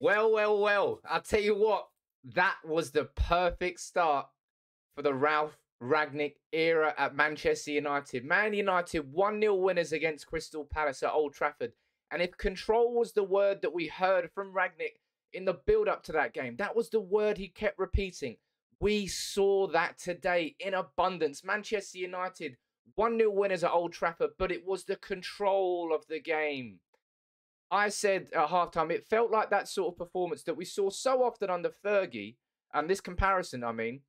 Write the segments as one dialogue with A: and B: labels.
A: Well, well, well. I'll tell you what, that was the perfect start for the Ralf Rangnick era at Manchester United. Man United 1 0 winners against Crystal Palace at Old Trafford. And if control was the word that we heard from Rangnick in the build up to that game, that was the word he kept repeating. We saw that today in abundance. Manchester United 1 0 winners at Old Trafford, but it was the control of the game. I said at halftime, it felt like that sort of performance that we saw so often under Fergie, and this comparison, I mean,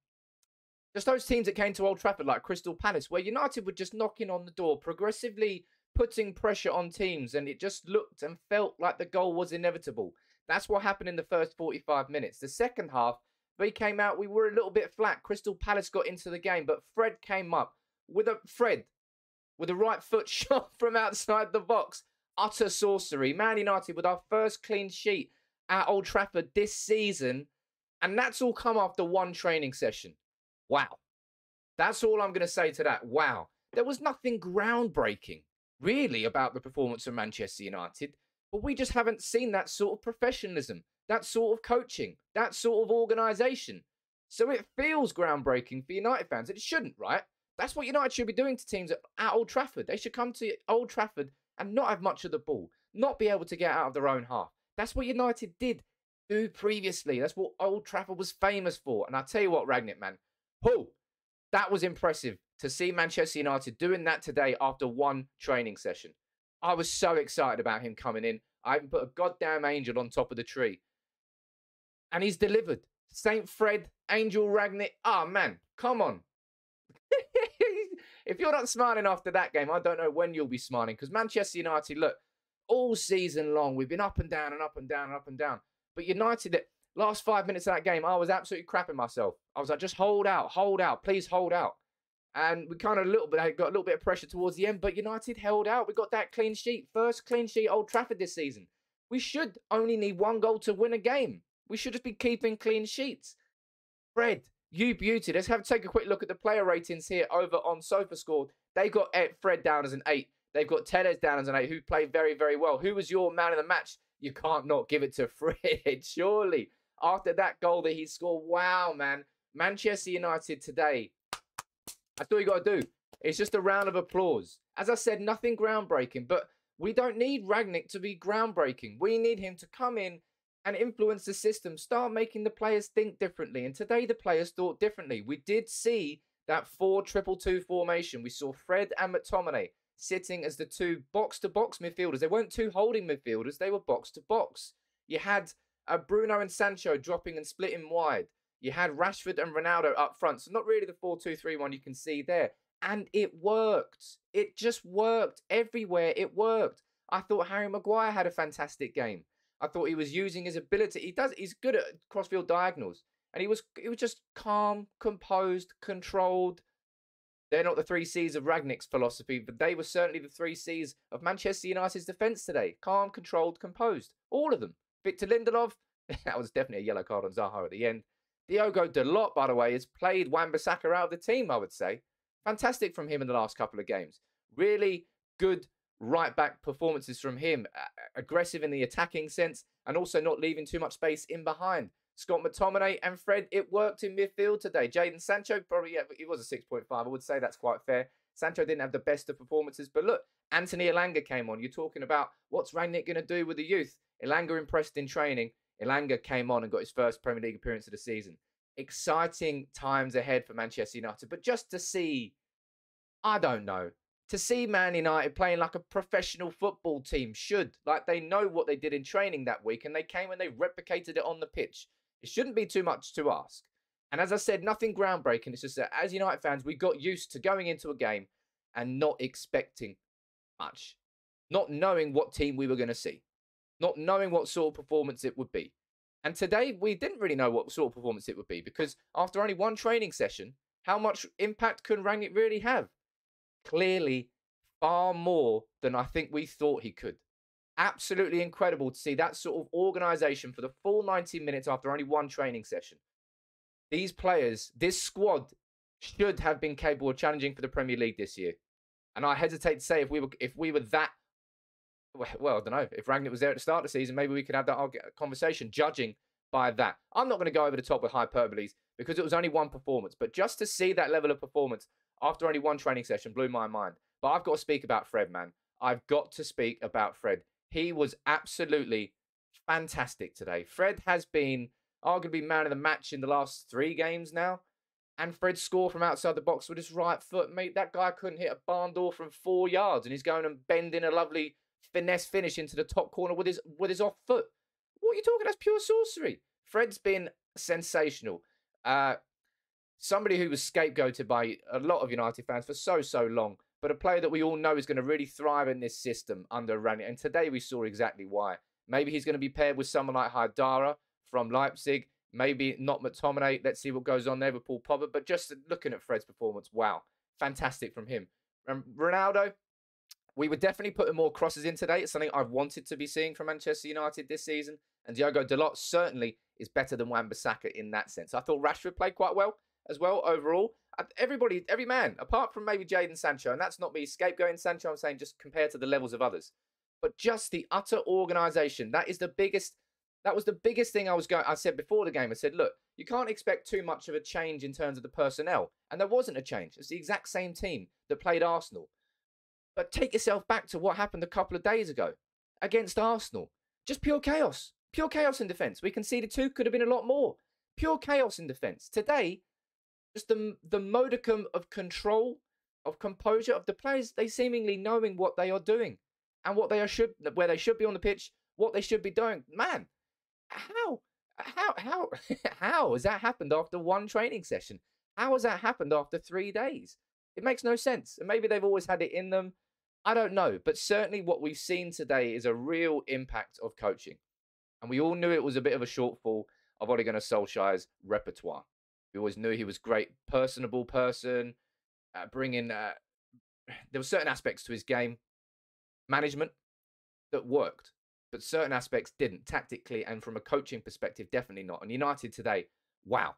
A: just those teams that came to Old Trafford, like Crystal Palace, where United were just knocking on the door, progressively putting pressure on teams, and it just looked and felt like the goal was inevitable. That's what happened in the first 45 minutes. The second half, we came out, we were a little bit flat. Crystal Palace got into the game, but Fred came up with a Fred with a right foot shot from outside the box utter sorcery. Man United with our first clean sheet at Old Trafford this season. And that's all come after one training session. Wow. That's all I'm going to say to that. Wow. There was nothing groundbreaking, really, about the performance of Manchester United. But we just haven't seen that sort of professionalism, that sort of coaching, that sort of organisation. So it feels groundbreaking for United fans. It shouldn't, right? That's what United should be doing to teams at, at Old Trafford. They should come to Old Trafford and not have much of the ball, not be able to get out of their own half. That's what United did do previously. That's what Old Trafford was famous for. And I'll tell you what, Rangnick, man, who that was impressive to see Manchester United doing that today after one training session. I was so excited about him coming in. I even put a goddamn angel on top of the tree. And he's delivered. St. Fred, Angel Rangnick. Ah, oh, man, come on. If you're not smiling after that game, I don't know when you'll be smiling because Manchester United, look, all season long, we've been up and down and up and down and up and down. But United, last five minutes of that game, I was absolutely crapping myself. I was like, just hold out, hold out, please hold out. And we kind of a little bit got a little bit of pressure towards the end, but United held out. We got that clean sheet, first clean sheet Old Trafford this season. We should only need one goal to win a game. We should just be keeping clean sheets. Fred, you beauty. Let's have take a quick look at the player ratings here over on SofaScore. They got Fred down as an eight. They've got Telles down as an eight, who played very, very well. Who was your man of the match? You can't not give it to Fred, surely. After that goal that he scored, wow, man. Manchester United today. That's all you got to do. It's just a round of applause. As I said, nothing groundbreaking, but we don't need Rangnick to be groundbreaking. We need him to come in and influence the system, start making the players think differently. And today the players thought differently. We did see that 4 triple two formation. We saw Fred and McTominay sitting as the two box to box midfielders. They weren't two holding midfielders, they were box to box. You had uh, Bruno and Sancho dropping and splitting wide. You had Rashford and Ronaldo up front. So, not really the 4 2 3 1 you can see there. And it worked. It just worked everywhere. It worked. I thought Harry Maguire had a fantastic game. I thought he was using his ability. He does. He's good at crossfield diagonals, and he was. He was just calm, composed, controlled. They're not the three C's of Rangnick's philosophy, but they were certainly the three C's of Manchester United's defence today: calm, controlled, composed. All of them. Victor Lindelof. that was definitely a yellow card on Zaha at the end. Diogo Dalot, by the way, has played Wan-Bissaka out of the team. I would say, fantastic from him in the last couple of games. Really good right back performances from him, aggressive in the attacking sense, and also not leaving too much space in behind. Scott McTominay and Fred, it worked in midfield today. Jadon Sancho, probably, yeah, it was a 6.5. I would say that's quite fair. Sancho didn't have the best of performances, but look, Anthony Elanga came on. You're talking about what's Rangnick going to do with the youth. Elanga impressed in training. Elanga came on and got his first Premier League appearance of the season. Exciting times ahead for Manchester United, but just to see, I don't know, to see Man United playing like a professional football team should. Like they know what they did in training that week and they came and they replicated it on the pitch. It shouldn't be too much to ask. And as I said, nothing groundbreaking. It's just that as United fans, we got used to going into a game and not expecting much, not knowing what team we were going to see, not knowing what sort of performance it would be. And today, we didn't really know what sort of performance it would be because after only one training session, how much impact can Rangnick really have? Clearly far more than I think we thought he could. Absolutely incredible to see that sort of organization for the full 90 minutes after only one training session. These players, this squad should have been capable of challenging for the Premier League this year. And I hesitate to say if we were if we were that well, I don't know. If Rangnick was there at the start of the season, maybe we could have that conversation, judging by that. I'm not going to go over the top with hyperboles because it was only one performance, but just to see that level of performance after only one training session blew my mind. But I've got to speak about Fred, man. I've got to speak about Fred. He was absolutely fantastic today. Fred has been arguably man of the match in the last three games now. And Fred score from outside the box with his right foot. Mate, that guy couldn't hit a barn door from four yards, and he's going and bending a lovely finesse finish into the top corner with his with his off foot. What are you talking? That's pure sorcery. Fred's been sensational. Uh, somebody who was scapegoated by a lot of United fans for so so long, but a player that we all know is going to really thrive in this system under Rani. And today we saw exactly why. Maybe he's going to be paired with someone like Haidara from Leipzig. Maybe not McTominay. Let's see what goes on there with Paul Pogba. But just looking at Fred's performance, wow, fantastic from him. And Ronaldo, we were definitely putting more crosses in today. It's something I've wanted to be seeing from Manchester United this season. And Diogo Dalot certainly is better than Wan-Bissaka in that sense. I thought Rashford played quite well as well overall. Uh, everybody, every man, apart from maybe Jadon Sancho, and that's not me scapegoating Sancho, I'm saying just compared to the levels of others. But just the utter organisation, that is the biggest that was the biggest thing I was going. I said before the game. I said, look, you can't expect too much of a change in terms of the personnel, and there wasn't a change. It's the exact same team that played Arsenal. But take yourself back to what happened a couple of days ago against Arsenal. Just pure chaos. Pure chaos in defence. We conceded two, could have been a lot more. Pure chaos in defence. Today, just the the modicum of control, of composure of the players, they seemingly knowing what they are doing and what they are should where they should be on the pitch, what they should be doing. Man, how how how how has that happened after one training session? How has that happened after three days? It makes no sense. And maybe they've always had it in them. I don't know. But certainly what we've seen today is a real impact of coaching. And we all knew it was a bit of a shortfall of Ole Gunnar Solskjaer's repertoire. We always knew he was great, personable person, uh, bringing. Uh, there were certain aspects to his game management that worked but certain aspects didn't tactically and from a coaching perspective, definitely not. And United today, wow,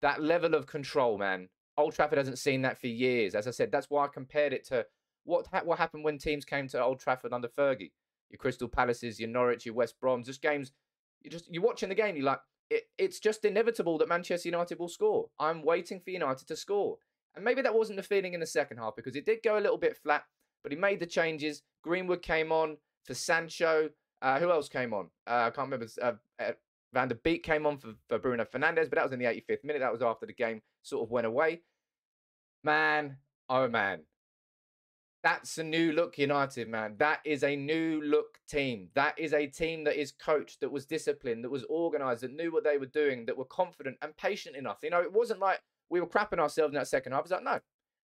A: that level of control, man. Old Trafford hasn't seen that for years. As I said, that's why I compared it to what ha- what happened when teams came to Old Trafford under Fergie. Your Crystal Palaces, your Norwich, your West Broms, just games. You just you're watching the game. You're like, it, it's just inevitable that Manchester United will score. I'm waiting for United to score, and maybe that wasn't the feeling in the second half because it did go a little bit flat. But he made the changes. Greenwood came on for Sancho. Uh, who else came on? Uh, I can't remember. Uh, uh, Van der Beek came on for, for Bruno Fernandes, but that was in the 85th minute. That was after the game sort of went away. Man, oh man. That's a new look United, man. That is a new look team. That is a team that is coached, that was disciplined, that was organized, that knew what they were doing, that were confident and patient enough. You know, it wasn't like we were crapping ourselves in that second half. It was like, no,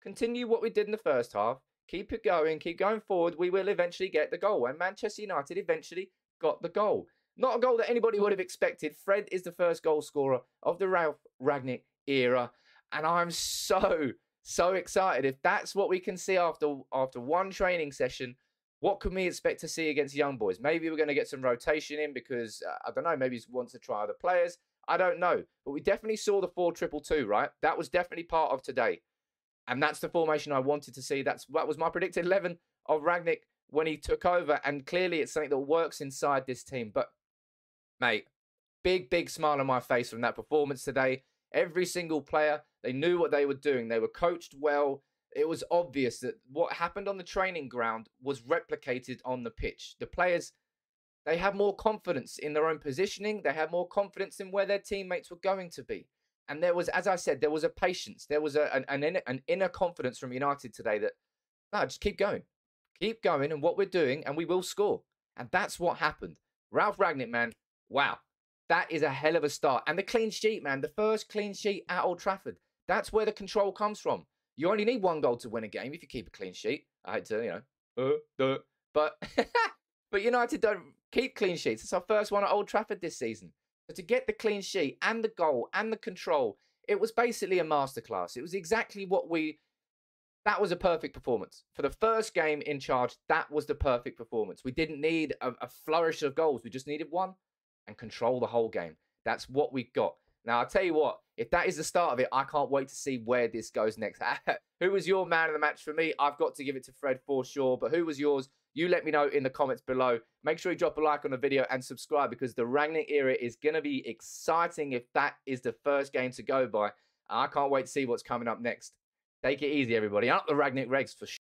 A: continue what we did in the first half. Keep it going, keep going forward. We will eventually get the goal. And Manchester United eventually got the goal. Not a goal that anybody would have expected. Fred is the first goal scorer of the Ralf Rangnick era. And I'm so, so excited. If that's what we can see after after one training session, what can we expect to see against young boys? Maybe we're going to get some rotation in because uh, I don't know. Maybe he wants to try other players. I don't know, but we definitely saw the four triple two. Right, that was definitely part of today. And that's the formation I wanted to see. That's that was my predicted 11 of Rangnick when he took over. And clearly it's something that works inside this team. But, mate, big, big smile on my face from that performance today. Every single player, they knew what they were doing. They were coached well. It was obvious that what happened on the training ground was replicated on the pitch. The players, they had more confidence in their own positioning. They had more confidence in where their teammates were going to be. And there was, as I said, there was a patience, there was a, an, an, inner, an inner confidence from United today that, no, just keep going. Keep going and what we're doing, and we will score. And that's what happened. Ralf Rangnick, man, wow. That is a hell of a start. And the clean sheet, man, the first clean sheet at Old Trafford. That's where the control comes from. You only need one goal to win a game if you keep a clean sheet. I had to, you know, uh, uh, but but United don't keep clean sheets. It's our first one at Old Trafford this season. But to get the clean sheet and the goal and the control, it was basically a masterclass. It was exactly what we. That was a perfect performance. For the first game in charge, that was the perfect performance. We didn't need a, a flourish of goals. We just needed one and control the whole game. That's what we got. Now, I'll tell you what, if that is the start of it, I can't wait to see where this goes next. who was your man of the match for me? I've got to give it to Fred for sure. But who was yours? You let me know in the comments below. Make sure you drop a like on the video and subscribe because the Rangnick era is going to be exciting if that is the first game to go by. I can't wait to see what's coming up next. Take it easy, everybody. Up the Rangnick Regs for sure.